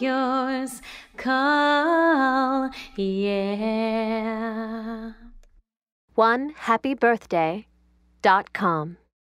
yours call, yeah. One happy birthday dot com.